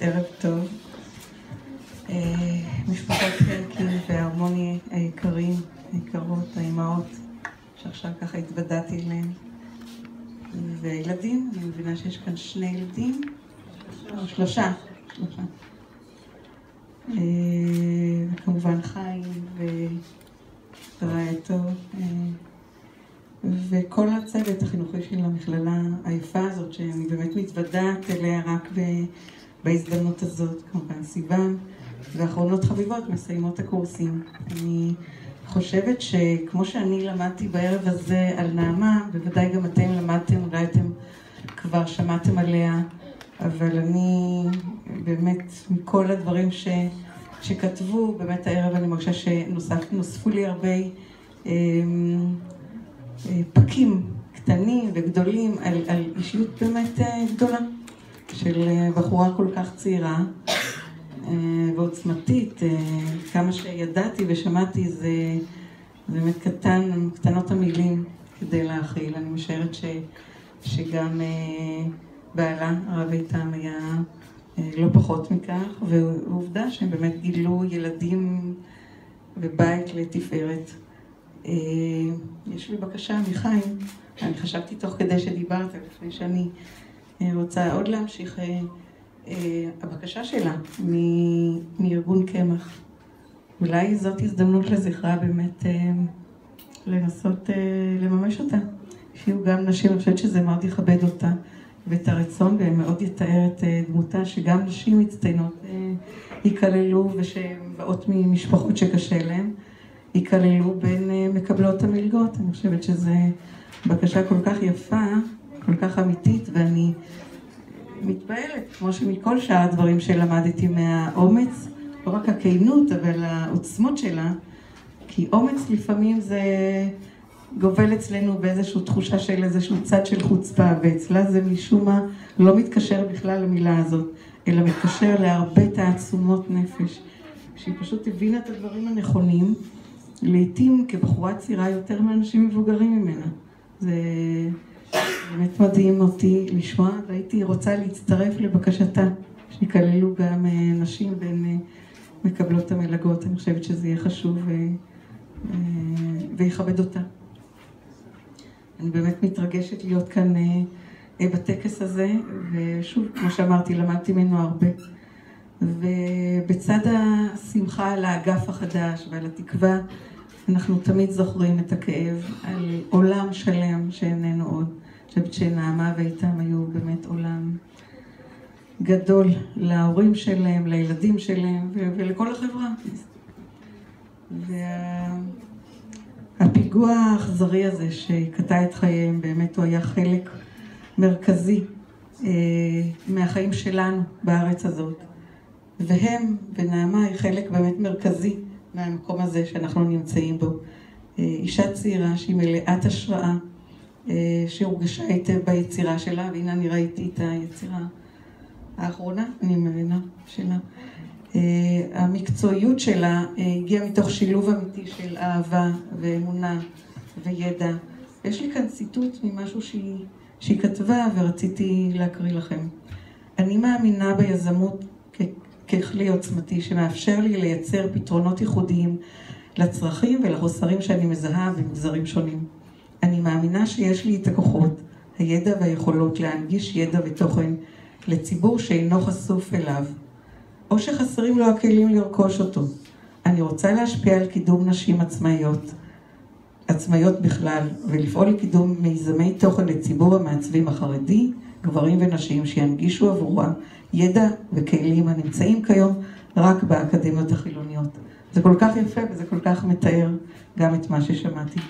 באמת ערב טוב. אה, משפחות חלקי והרמוני היקרים, היקרות, האימהות, שעכשיו ככה התוודעתי אליהם. וילדים, אני מבינה שיש כאן שני ילדים. שלושה. שלושה. אה, וכמובן חיים ורעייתו. אה, וכל הצוות החינוכי של המכללה היפה הזאת, שאני באמת מתוודעת אליה רק ב, בהזדמנות הזאת, כמובן סיוון, ואחרונות חביבות מסיימות הקורסים. אני חושבת שכמו שאני למדתי בערב הזה על נעמה, בוודאי גם אתם למדתם, אולי אתם כבר שמעתם עליה, אבל אני באמת, מכל הדברים ש, שכתבו, באמת הערב אני מרגישה שנוספו לי הרבה אמ, אה, פקים קטנים וגדולים על, על אישיות באמת אה, גדולה של אה, בחורה כל כך צעירה ועוצמתית. כמה שידעתי ושמעתי זה, באמת קטן, קטנות המילים כדי להכיל. אני משערת ש, שגם בעלה, הרב איתם, היה לא פחות מכך, ועובדה שהם באמת גילו ילדים ובית לתפארת. אה, יש לי בקשה מחיים, אני חשבתי תוך כדי שדיברת, לפני שאני אה, רוצה עוד להמשיך, אה, הבקשה שלה מארגון קמח. אולי זאת הזדמנות לזכרה באמת לנסות לממש אותה. שיהיו גם נשים, אני חושבת שזה מאוד יכבד אותה ואת הרצון, ומאוד יתאר את דמותה, שגם נשים מצטיינות ייכללו ושהן באות ממשפחות שקשה להן. ייכללו בין אה, מקבלות המלגות. אני חושבת שזו בקשה כל כך יפה, כל כך אמיתית, ואני מתפעלת, כמו שמכל שאר הדברים שלמדתי מהאומץ, לא רק הכנות, אבל העוצמות שלה, כי אומץ לפעמים זה גובל אצלנו באיזושהי תחושה של איזשהו צד של חוצפה, ואצלה זה משום מה לא מתקשר בכלל למילה הזאת, אלא מתקשר להרבה תעצומות נפש, שהיא פשוט הבינה את הדברים הנכונים. לעתים כבחורה צעירה יותר מאנשים מבוגרים ממנה. זה מדהים אותי לשמוע, והייתי רוצה להצטרף לבקשתה, שיכללו גם אה, נשים בין אה, מקבלות המלגות. אני חושבת שזה יהיה חשוב. אה, ויכבד אותה. אני באמת מתרגשת להיות כאן בטקס הזה, ושוב, כמו שאמרתי, למדתי ממנו הרבה. ובצד השמחה על האגף החדש ועל התקווה אנחנו תמיד זוכרים את הכאב על עולם שלם שאיננו עוד. חושבת שנעמה ואיתם היו באמת עולם גדול להורים שלהם, לילדים שלהם ולכל החברה. והפיגוע האכזרי הזה שקטע את חייהם, באמת הוא היה חלק מרכזי אה, מהחיים שלנו בארץ הזאת. והם, ונעמה היא חלק באמת מרכזי מהמקום הזה שאנחנו נמצאים בו. אה, אישה צעירה שהיא מלאת השראה, אה, שהורגשה היטב ביצירה שלה, והנה אני ראיתי את היצירה האחרונה, אני מבינה, שלה. אה, המקצועיות שלה הגיעה מתוך שילוב אמיתי של אהבה ואמונה וידע. יש לי כאן ציטוט ממשהו שהיא, שהיא כתבה ורציתי להקריא לכם. אני מאמינה ביזמות ככלי עוצמתי שמאפשר לי לייצר פתרונות ייחודיים לצרכים ולחוסרים שאני מזהה במגזרים שונים. מאמינה שיש לי את הכוחות, הידע והיכולות להנגיש ידע ותוכן לציבור שאינו חשוף אליו, או שחסרים לו הכלים לרכוש אותו. אני רוצה להשפיע על קידום נשים עצמאיות, עצמאיות בכלל, ולפעול לקידום מיזמי תוכן לציבור המעצבים החרדי, גברים ונשים שינגישו עבורה ידע וכלים הנמצאים כיום רק באקדמיות החילוניות. זה כל כך יפה וזה כל כך מתאר גם את מה ששמעתי.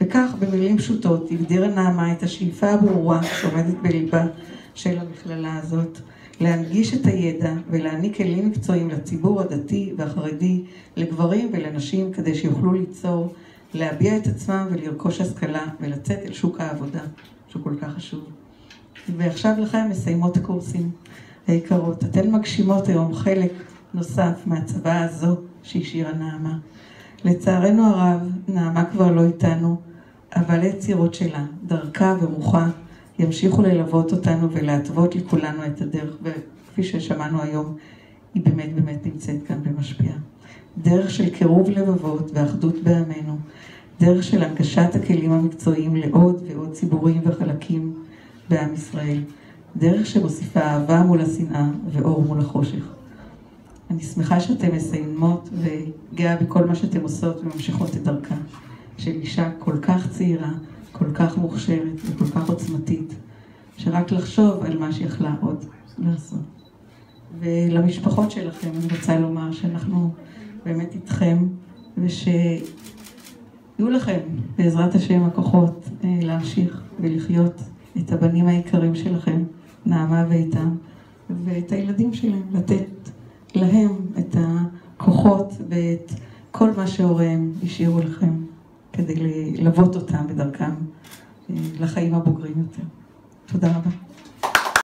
וכך, במילים פשוטות, הגדירה נעמה את השאיפה הברורה שעומדת בליבה של המכללה הזאת, להנגיש את הידע ולהעניק כלים מקצועיים לציבור הדתי והחרדי, לגברים ולנשים, כדי שיוכלו ליצור, להביע את עצמם ולרכוש השכלה ולצאת אל שוק העבודה, שהוא כל כך חשוב. ועכשיו לכם מסיימות הקורסים. היקרות, אתן מגשימות היום חלק נוסף מהצוואה הזו שהשאירה נעמה. לצערנו הרב, נעמה כבר לא איתנו, אבל היצירות שלה, דרכה ורוחה, ימשיכו ללוות אותנו ולהתוות לכולנו את הדרך. כפי ששמענו היום, היא באמת באמת נמצאת כאן ומשפיעה. דרך של קירוב לבבות ואחדות בעמנו, דרך של הנגשת הכלים המקצועיים לעוד ועוד ציבורים וחלקים בעם ישראל, דרך שמוסיפה אהבה מול השנאה ואור מול החושך. אני שמחה שאתן מסיימות וגאה בכל מה שאתן עושות וממשיכות את דרכה של אישה כל כך צעירה, כל כך מוכשרת וכל כך עוצמתית, שרק לחשוב על מה שיכלה עוד לעשות. ולמשפחות שלכם אני רוצה לומר שאנחנו באמת איתכם, ושיהיו לכם בעזרת השם הכוחות אה, להמשיך ולחיות את הבנים היקרים שלכם, נעמה ואיתם, ואת הילדים שלהם, לתת להם את הכוחות ואת כל מה שהוריהם השאירו לכם כדי ללוות אותם בדרכם אה, לחיים הבוגרים יותר. תודה רבה.